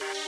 Bye.